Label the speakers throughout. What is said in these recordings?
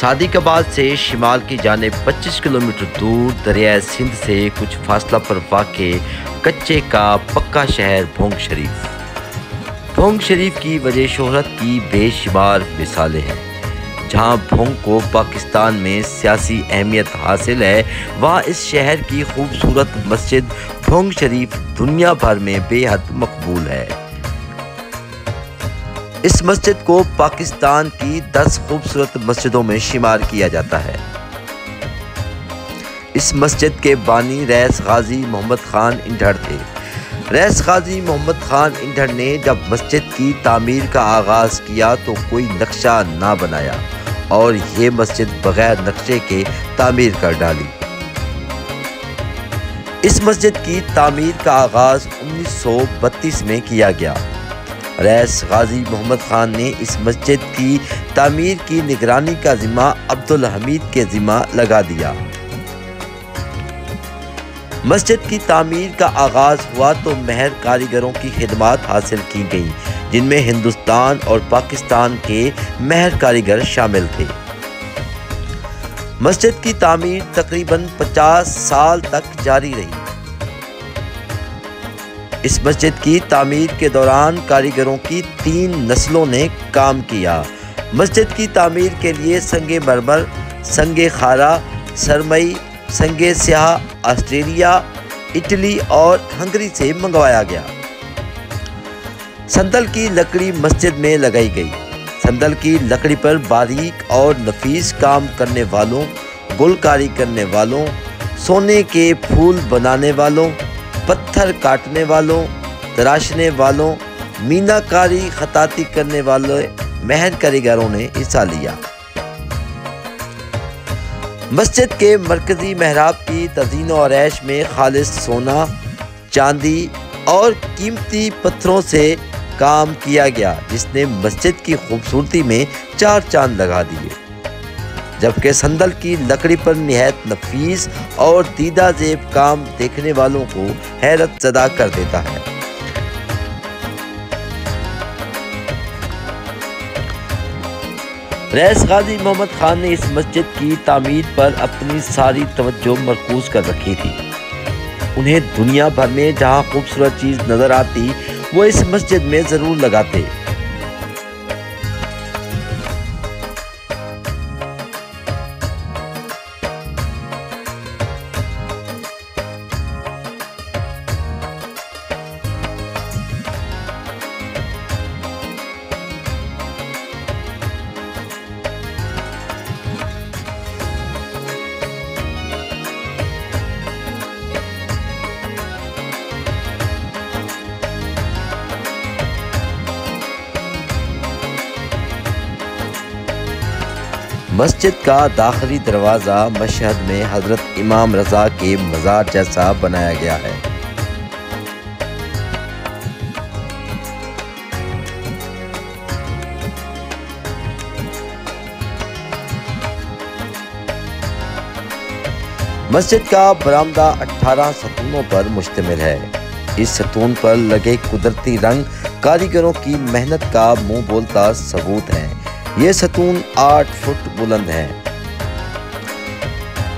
Speaker 1: सादिकाबाद से शिमाल की जाने 25 किलोमीटर दूर दरिया सिंध से कुछ फासला पर वाक़ कच्चे का पक्का शहर भोंग शरीफ। भोंग शरीफ की वजह शोहरत की बेशुमार मिसालें हैं। जहाँ भोंग को पाकिस्तान में सियासी अहमियत हासिल है, वहाँ इस शहर की खूबसूरत मस्जिद भोंग शरीफ दुनिया भर में बेहद मकबूल है। इस मस्जिद को पाकिस्तान की 10 खूबसूरत मस्जिदों में शुमार किया जाता है। इस मस्जिद के बानी रैस गाजी मोहम्मद खान इंडर थे। रैस गाजी मोहम्मद खान इंडर ने जब मस्जिद की तामीर का आगाज़ किया तो कोई नक्शा ना बनाया और ये मस्जिद बगैर नक्शे के तामीर कर डाली। इस मस्जिद की तामीर का आगाज़ 1932 में किया गया। रैस गाजी मोहम्मद खान ने इस मस्जिद की तमीर की निगरानी का जिम्मा अब्दुल हमीद के जिम्मा लगा दिया। मस्जिद की तमीर का आगाज़ हुआ तो महर कारीगरों की खिदमत हासिल की गई, जिनमें हिंदुस्तान और पाकिस्तान के महर कारीगर शामिल थे। मस्जिद की तमीर तकरीबन 50 साल तक जारी रही। इस मस्जिद की तामीर के दौरान कारीगरों की तीन नस्लों ने काम किया। मस्जिद की तामीर के लिए संगे मरमर, संगे खारा, सरमई, संगे स्याह, ऑस्ट्रेलिया, इटली और हंगरी से मंगवाया गया। संदल की लकड़ी मस्जिद में लगाई गई। संदल की लकड़ी पर बारीक और नफीस काम करने वालों, गुलकारी करने वालों, सोने के फूल बनाने वालों पत्थर काटने वालों, तराशने वालों, मीनाकारी खताती करने वाले महर कारीगरों ने हिस्सा लिया। मस्जिद के मरकजी महराब की तजीन और ऐश में खालिश सोना, चांदी और कीमती पत्थरों से काम किया गया, जिसने मस्जिद की खूबसूरती में चार चाँद लगा दिए। जबकि संदल की लकड़ी पर नहायत नफीस और दीदा जेब काम देखने वालों को हैरत जदा कर देता है। रैस गाजी मोहम्मद खान ने इस मस्जिद की तामीर पर अपनी सारी तवज्जो मरकूज कर रखी थी। उन्हें दुनिया भर में जहाँ खूबसूरत चीज़ नज़र आती, वो इस मस्जिद में ज़रूर लगाते। मस्जिद का दाखिली दरवाज़ा मशहद में हज़रत इमाम रज़ा के मज़ार जैसा बनाया गया है। मस्जिद का बरामदा 18 सतूनों पर मुश्तमिल है। इस सतून पर लगे कुदरती रंग कारीगरों की मेहनत का मुँह बोलता सबूत है। ये सतून आठ फुट बुलंद है।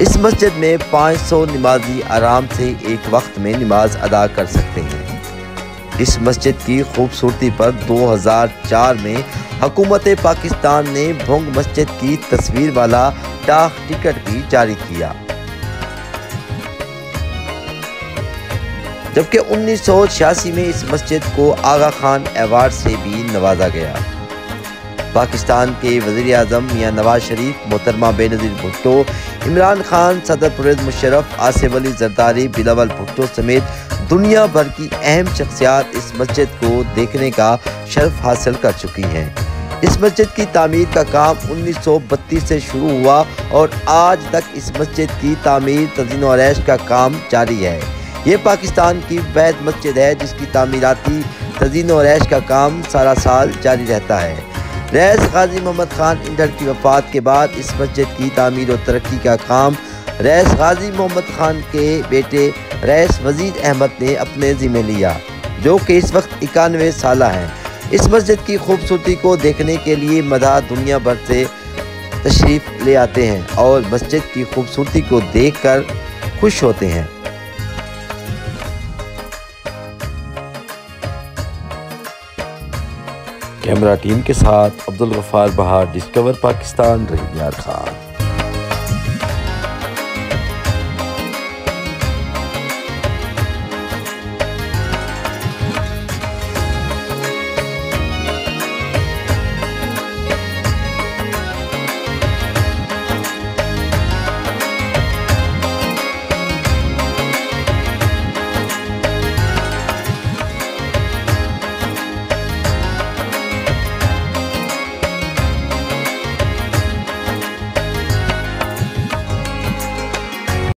Speaker 1: इस मस्जिद में 500 नमाजी आराम से एक वक्त में नमाज़ अदा कर सकते हैं। इस मस्जिद की खूबसूरती पर 2004 में हुकूमत पाकिस्तान ने भोंग मस्जिद की तस्वीर वाला डाक टिकट भी जारी किया। जबकि उन्नीस सौ छियासी में इस मस्जिद को आगा खान अवार्ड से भी नवाजा गया। पाकिस्तान के वज़ीर अजम मियाँ नवाज़ शरीफ, मोहतरमा बेनज़ीर भुट्टो, इमरान खान, सदर परवेज मुशरफ आसिफ अली जरदारी, बिलावल भुट्टो समेत दुनिया भर की अहम शख्सियात इस मस्जिद को देखने का शर्फ हासिल कर चुकी हैं। इस मस्जिद की तामीर का काम 1932 से शुरू हुआ और आज तक इस मस्जिद की तामीर, तजीन और का काम जारी है। ये पाकिस्तान की वैध मस्जिद है जिसकी तामीराती, तजीन और का काम सारा साल जारी रहता है। रैस गाजी मोहम्मद खान इंडर की वफात के बाद इस मस्जिद की तमीर और तरक्की का काम रैस गाजी मोहम्मद खान के बेटे रैस वजीद अहमद ने अपने ज़िम्मे लिया, जो कि इस वक्त इक्यानवे साल हैं। इस मस्जिद की खूबसूरती को देखने के लिए मदा दुनिया भर से तशरीफ़ ले आते हैं और मस्जिद की खूबसूरती को देखकर खुश होते हैं। कैमरा टीम के साथ अब्दुल गफ़ार बहार डिस्कवर पाकिस्तान रहीम खान।